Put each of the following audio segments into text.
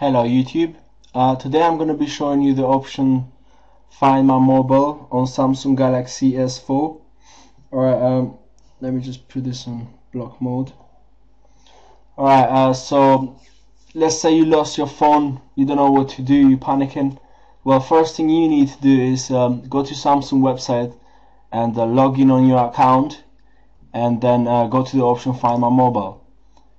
Hello YouTube. Uh, today I'm going to be showing you the option Find My Mobile on Samsung Galaxy S4. Alright, um, let me just put this on block mode. Alright, uh, so let's say you lost your phone, you don't know what to do, you're panicking. Well, first thing you need to do is um, go to Samsung website and uh, log in on your account and then uh, go to the option Find My Mobile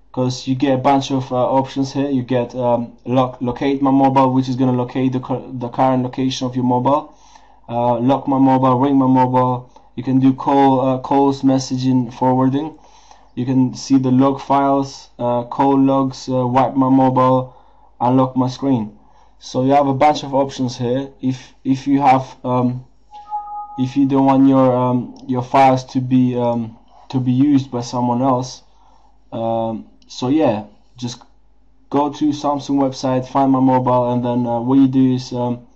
because you get a bunch of uh, options here. You get um, locate my mobile which is going to locate the, the current location of your mobile. Uh, lock my mobile ring my mobile. You can do call uh, calls messaging forwarding. You can see the log files uh, call logs uh, wipe my mobile unlock my screen. So you have a bunch of options here. If if you have um, if you don't want your um, your files to be um, to be used by someone else um, so yeah just go to Samsung website find my mobile and then uh, what you do is um,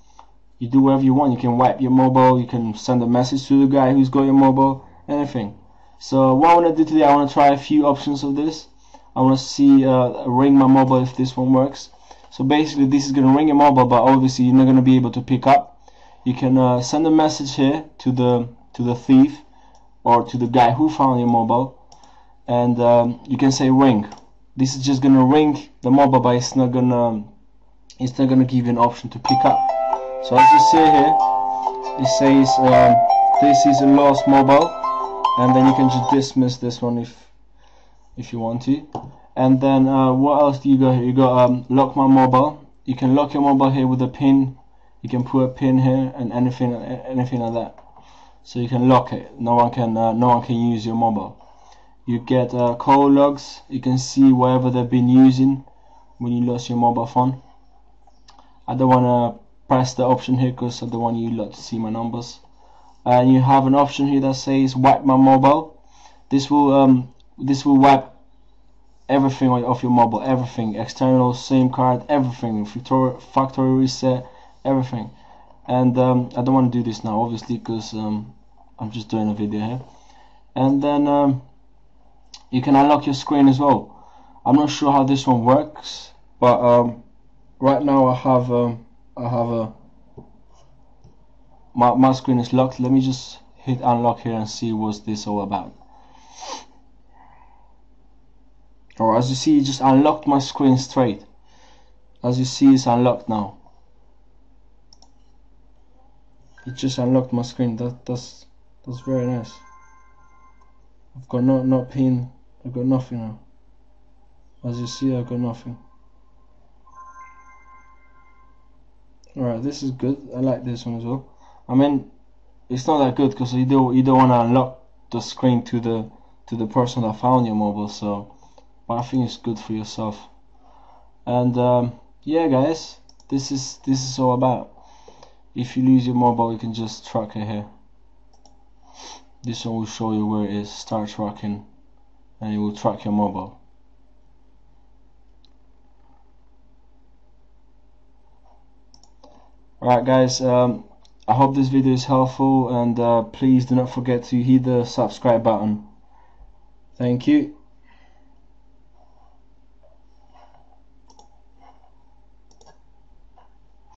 you do whatever you want. You can wipe your mobile you can send a message to the guy who's got your mobile anything. So what I want to do today I want to try a few options of this. I want to see uh, ring my mobile if this one works. So basically this is going to ring your mobile but obviously you're not going to be able to pick up. You can uh, send a message here to the to the thief or to the guy who found your mobile and um, you can say ring this is just gonna ring. The mobile but it's not gonna it's not gonna give you an option to pick up. So as you see here it says um, this is a lost mobile and then you can just dismiss this one if if you want to. And then uh, what else do you got here? You got um, lock my mobile. You can lock your mobile here with a pin. You can put a pin here and anything anything like that. So you can lock it. No one can uh, no one can use your mobile you get uh, call logs. You can see whatever they've been using when you lost your mobile phone. I don't want to press the option here because I don't want you lot to see my numbers. And you have an option here that says wipe my mobile. This will um, this will wipe everything off your mobile. Everything. External SIM card everything. Factory reset everything. And um, I don't want to do this now obviously because um, I'm just doing a video here. And then um, you can unlock your screen as well. I'm not sure how this one works but um, right now I have um, I have a my, my screen is locked. Let me just hit unlock here and see what's this all about. Or as you see it just unlocked my screen straight. As you see it's unlocked now. It just unlocked my screen. That that's that's very nice I've got no no pin I've got nothing now. As you see, I've got nothing. Alright, this is good. I like this one as well. I mean, it's not that good because you don't you don't want to unlock the screen to the to the person that found your mobile. So, but I think it's good for yourself. And um, yeah, guys, this is this is all about. If you lose your mobile, you can just track it here. This will show you where it is. Start tracking and it will track your mobile. Alright guys, um, I hope this video is helpful and uh, please do not forget to hit the subscribe button. Thank you.